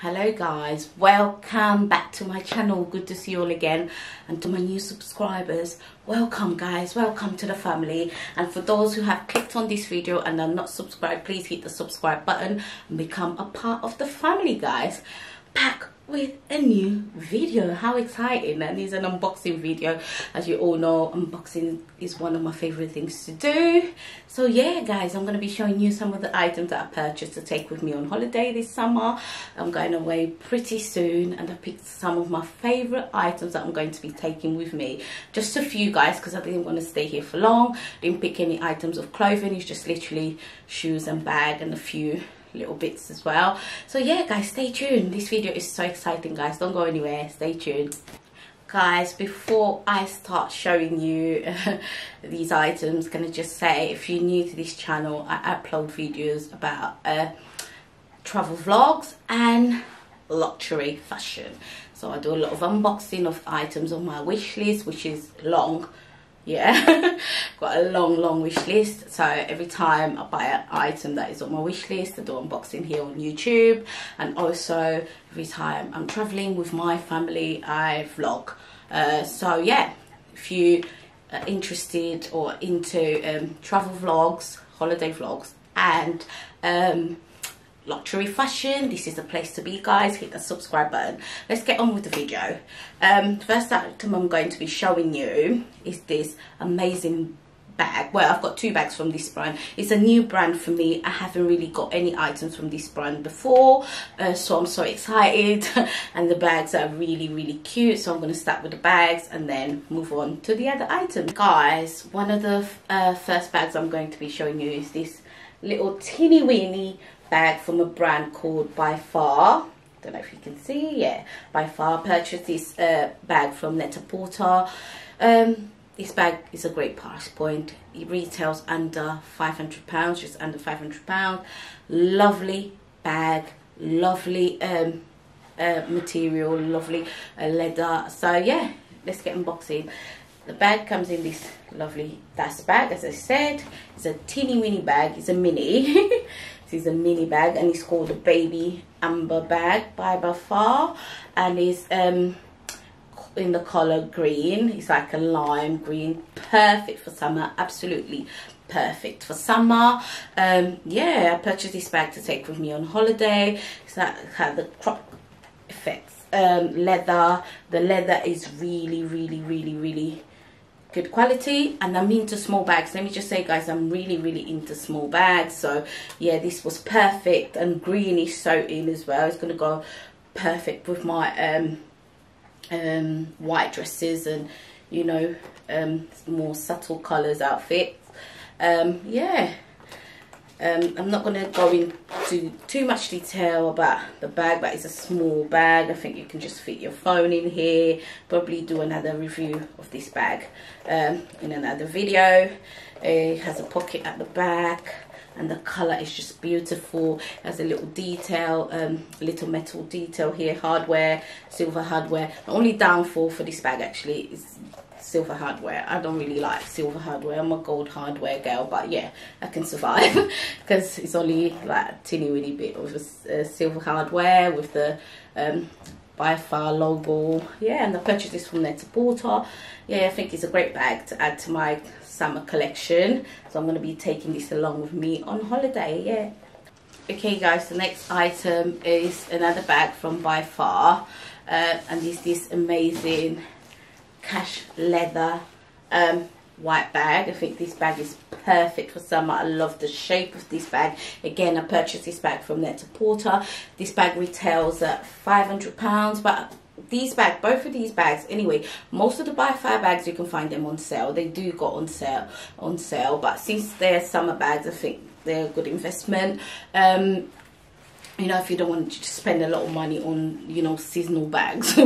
hello guys. Welcome back to my channel. Good to see you all again. And to my new subscribers welcome guys. Welcome to the family. And for those who have clicked on this video and are not subscribed please hit the subscribe button and become a part of the family guys. Back with a new video. How exciting. And it's an unboxing video. As you all know unboxing is one of my favorite things to do. So yeah guys i'm going to be showing you some of the items that i purchased to take with me on holiday this summer. I'm going away pretty soon and i picked some of my favorite items that i'm going to be taking with me. Just a few guys because i didn't want to stay here for long. Didn't pick any items of clothing. It's just literally shoes and bag and a few little bits as well. So yeah guys stay tuned. This video is so exciting guys. Don't go anywhere. Stay tuned. Guys before i start showing you uh, these items gonna just say if you're new to this channel i upload videos about uh, travel vlogs and luxury fashion. So i do a lot of unboxing of items on my wish list which is long yeah. Got a long long wish list. So every time i buy an item that is on my wish list i do unboxing here on youtube. And also every time i'm traveling with my family i vlog. Uh, so yeah if you are interested or into um, travel vlogs holiday vlogs and um, luxury fashion. This is the place to be guys. Hit the subscribe button. Let's get on with the video. Um first item i'm going to be showing you is this amazing bag. Well i've got two bags from this brand. It's a new brand for me. I haven't really got any items from this brand before uh, so i'm so excited. And the bags are really really cute so i'm going to start with the bags and then move on to the other items guys one of the uh, first bags i'm going to be showing you is this little teeny weeny bag from a brand called By Far. Don't know if you can see. Yeah, By Far. Purchased this uh, bag from Net-a-Porter. Um, this bag is a great price point. It retails under £500, just under £500. Lovely bag, lovely um, uh, material, lovely uh, leather. So yeah, let's get unboxing. The bag comes in this lovely dust bag, as I said. It's a teeny weeny bag. It's a mini. This is a mini bag and it's called a baby amber bag by Bafar and it's um in the color green. It's like a lime green perfect for summer absolutely perfect for summer. Um yeah i purchased this bag to take with me on holiday. It's like had the crop effects um leather. The leather is really really really really good quality and i'm into small bags. Let me just say guys i'm really really into small bags. So yeah this was perfect and greenish so in as well. It's going to go perfect with my um um white dresses and you know um more subtle colors outfits. Um yeah um, I'm not going to go into too much detail about the bag, but it's a small bag. I think you can just fit your phone in here. Probably do another review of this bag um, in another video. It has a pocket at the back and the color is just beautiful it has a little detail um little metal detail here hardware silver hardware the only downfall for this bag actually is silver hardware. I don't really like silver hardware. I'm a gold hardware girl, but yeah, I can survive because it's only like a teeny weeny bit of a, silver hardware with the um, by far logo. Yeah, and I purchased this from Net-a-Porter. Yeah, I think it's a great bag to add to my summer collection. So I'm going to be taking this along with me on holiday. Yeah. Okay, guys, the next item is another bag from By Far. Uh, and it's this amazing cash leather um, white bag. I think this bag is perfect for summer. I love the shape of this bag. Again, I purchased this bag from Net-a-Porter. This bag retails at £500, but these bags, both of these bags, anyway, most of the By Far bags, you can find them on sale. They do go on sale, on sale, but since they're summer bags, I think they're a good investment. Um, you know if you don't want to spend a lot of money on you know seasonal bags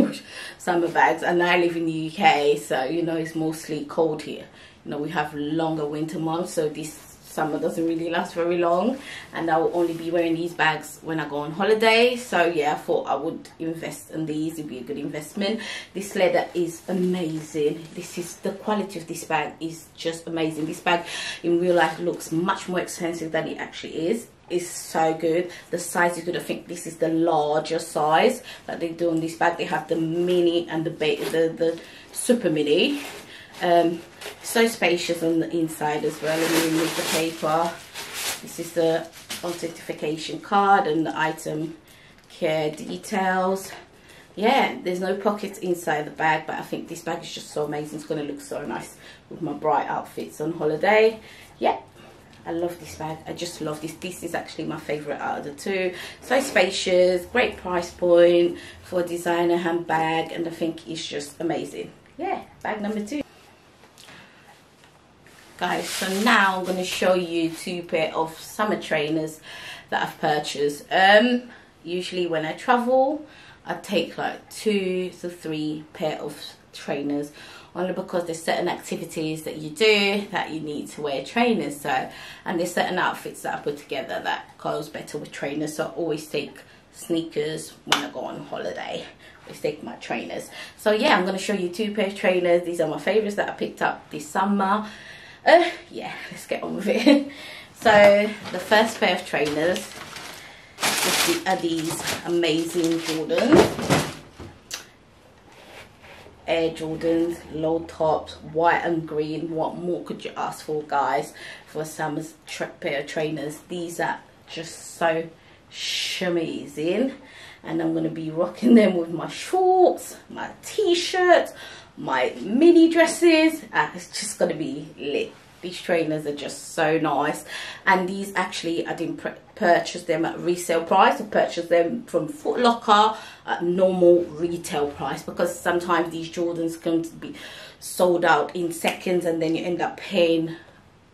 summer bags. And i live in the uk so you know it's mostly cold here. You know we have longer winter months so this summer doesn't really last very long. And I will only be wearing these bags when I go on holiday. So yeah I thought I would invest in these. It'd be a good investment. This leather is amazing. This is the quality of this bag is just amazing. This bag in real life looks much more expensive than it actually is is so good. The size is good i think this is the larger size that they do on this bag. They have the mini and the the the super mini. Um so spacious on the inside as well. And remove the paper. This is the authentication card and the item care details. Yeah there's no pockets inside the bag but i think this bag is just so amazing. It's going to look so nice with my bright outfits on holiday. Yeah I love this bag. I just love this. This is actually my favourite out of the two. So spacious, great price point for a designer handbag and I think it's just amazing. Yeah, bag number two. Guys, so now I'm going to show you two pair of summer trainers that I've purchased. Um, usually when I travel, I take like two to three pair of trainers only because there's certain activities that you do that you need to wear trainers so and there's certain outfits that I put together that goes better with trainers so I always take sneakers when I go on holiday. I take my trainers. So yeah I'm going to show you two pair of trainers. These are my favorites that I picked up this summer. Uh, yeah let's get on with it. So the first pair of trainers are these amazing Jordans Air Jordans, low tops, white and green. What more could you ask for, guys, for a summer's pair of trainers? These are just so amazing. And I'm going to be rocking them with my shorts, my t-shirts, my mini dresses. Uh, it's just going to be lit these trainers are just so nice. And these actually I didn't purchase them at resale price. I purchased them from Foot Locker at normal retail price because sometimes these Jordans can be sold out in seconds and then you end up paying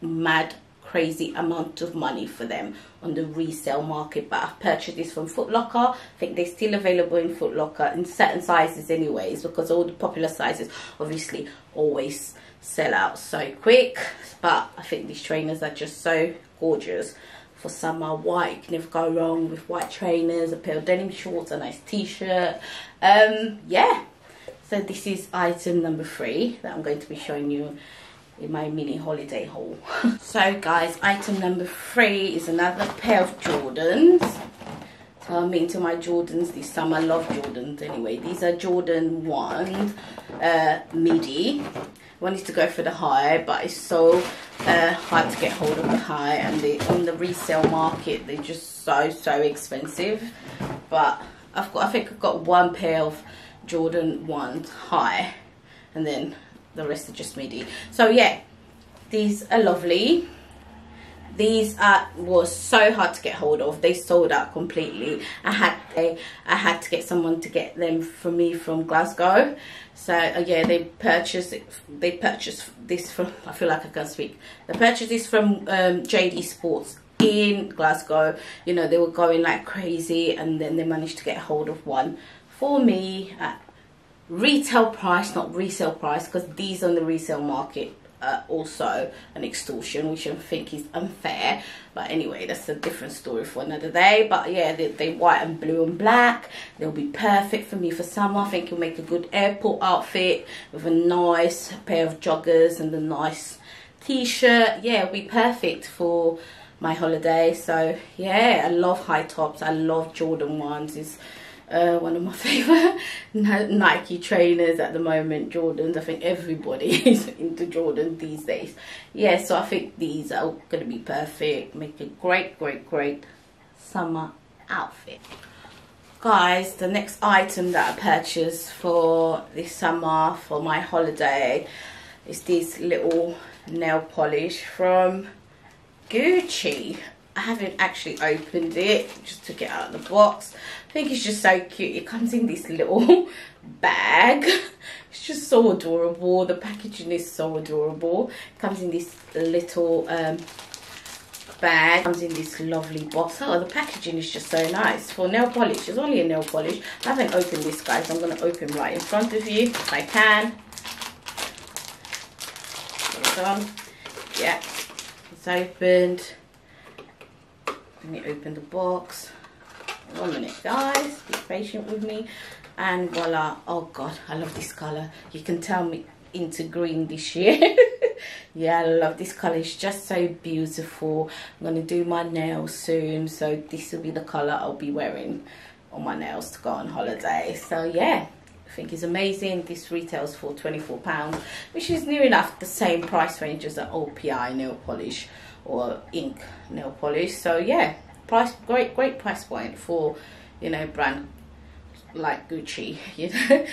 mad crazy amount of money for them on the resale market. But I've purchased this from Foot Locker. I think they're still available in Foot Locker in certain sizes anyways because all the popular sizes obviously always sell out so quick but I think these trainers are just so gorgeous. For summer white you can never go wrong with white trainers a pair of denim shorts a nice t-shirt. Um yeah. So this is item number three that I'm going to be showing you in my mini holiday haul. So guys item number three is another pair of Jordans. So I'm into my Jordans this summer. Love Jordans anyway. These are Jordan 1 uh, midi wanted to go for the high but it's so uh, hard to get hold of the high and the on the resale market they're just so so expensive. But I've got I think I've got one pair of Jordan 1 high and then the rest are just midi. So yeah these are lovely these are was so hard to get hold of. They sold out completely. I had they i had to get someone to get them for me from glasgow. So uh, yeah they purchased they purchased this from i feel like i can speak. They purchased this from um, jd sports in glasgow. You know they were going like crazy and then they managed to get hold of one for me at retail price not resale price because these are on the resale market uh, also an extortion which I think is unfair. But anyway that's a different story for another day. But yeah they, they white and blue and black. They'll be perfect for me for summer. I think it'll make a good airport outfit with a nice pair of joggers and a nice t-shirt. Yeah it'll be perfect for my holiday. So yeah I love high tops. I love Jordan ones. It's uh, one of my favorite Nike trainers at the moment, Jordans. I think everybody is into Jordan these days. Yeah, so I think these are going to be perfect. Make a great, great, great summer outfit. Guys, the next item that I purchased for this summer for my holiday is this little nail polish from Gucci. I haven't actually opened it, just took it out of the box. I think it's just so cute. It comes in this little bag. It's just so adorable. The packaging is so adorable. It comes in this little um, bag. It comes in this lovely box. Oh, the packaging is just so nice. For nail polish, it's only a nail polish. I haven't opened this, guys. I'm going to open right in front of you if I can. It's. Yeah, it's opened let me open the box one minute. Guys be patient with me. And voila. Oh god i love this color. You can tell me into green this year. Yeah i love this color. It's just so beautiful. I'm gonna do my nails soon so this will be the color i'll be wearing on my nails to go on holiday. So yeah I think it's amazing. This retails for £24, which is near enough the same price range as an OPI nail polish or ink nail polish. So yeah, price great great price point for you know brand like Gucci, you know.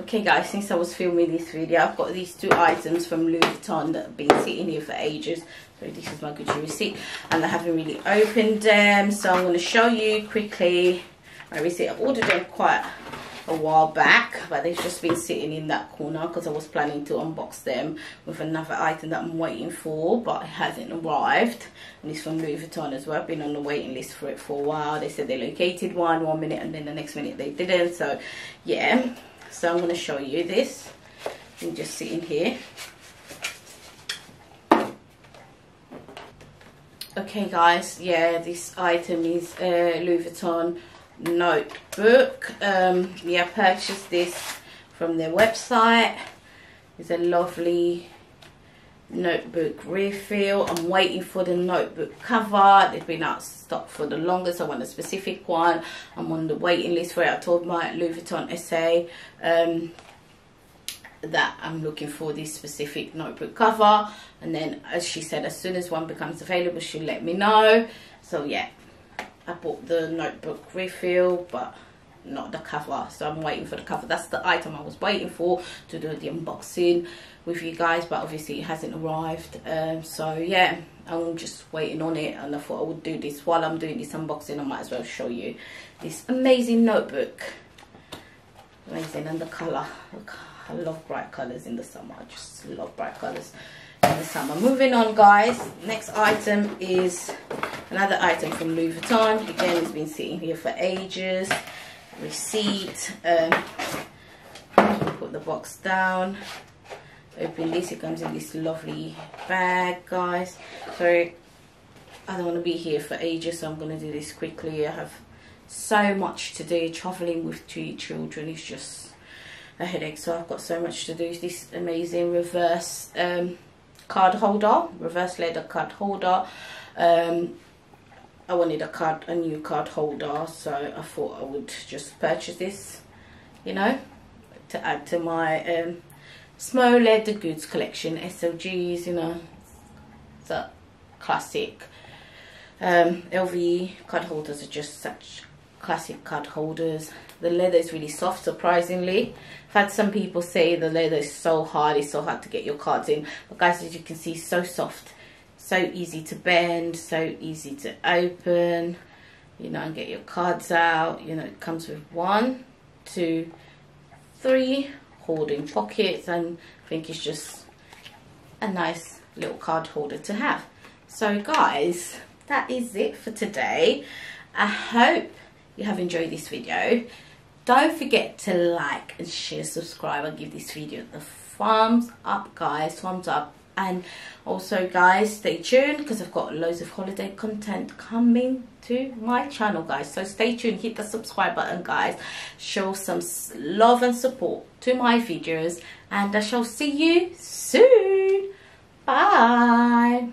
okay guys, since I was filming this video, I've got these two items from Louis Vuitton that have been sitting here for ages. So this is my Gucci receipt and I haven't really opened them. So I'm going to show you quickly my receipt. I ordered them quite a while back but they've just been sitting in that corner because I was planning to unbox them with another item that I'm waiting for but it hasn't arrived. And it's from Louis Vuitton as well. I've been on the waiting list for it for a while. They said they located one one minute and then the next minute they didn't. So yeah. So I'm going to show you this. And just sitting here. Okay guys. Yeah this item is uh, Louis Vuitton notebook. Um yeah purchased this from their website. It's a lovely notebook refill. I'm waiting for the notebook cover. They've been out of stock for the longest. I want a specific one. I'm on the waiting list for it. I told my louis vuitton sa um that i'm looking for this specific notebook cover. And then as she said as soon as one becomes available she'll let me know. So yeah I bought the notebook refill but not the cover. So I'm waiting for the cover. That's the item I was waiting for to do the unboxing with you guys but obviously it hasn't arrived. Um, so yeah I'm just waiting on it and I thought I would do this. While I'm doing this unboxing I might as well show you this amazing notebook. Amazing and the color Look, I love bright colors in the summer. I just love bright colors the summer. Moving on guys. Next item is another item from Louis Vuitton. Again it's been sitting here for ages. Receipt um, put the box down. Open this it comes in this lovely bag guys. So I don't want to be here for ages so I'm going to do this quickly. I have so much to do. Traveling with two children is just a headache so I've got so much to do. This amazing reverse um, card holder reverse leather card holder um, I wanted a card, a new card holder, so I thought I would just purchase this, you know, to add to my um, small leather goods collection, SLGs, you know, a classic. Um, LV card holders are just such classic card holders. The leather is really soft, surprisingly. I've had some people say the leather is so hard, it's so hard to get your cards in. But guys, as you can see, so soft so easy to bend so easy to open you know and get your cards out you know it comes with one two three holding pockets and I think it's just a nice little card holder to have so guys that is it for today I hope you have enjoyed this video. Don't forget to like and share subscribe. And give this video the thumbs up guys thumbs up. And also guys stay tuned because I've got loads of holiday content coming to my channel guys. So stay tuned hit the subscribe button guys. Show some love and support to my videos. And I shall see you soon. Bye